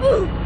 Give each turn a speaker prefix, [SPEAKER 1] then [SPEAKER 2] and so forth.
[SPEAKER 1] Ooh.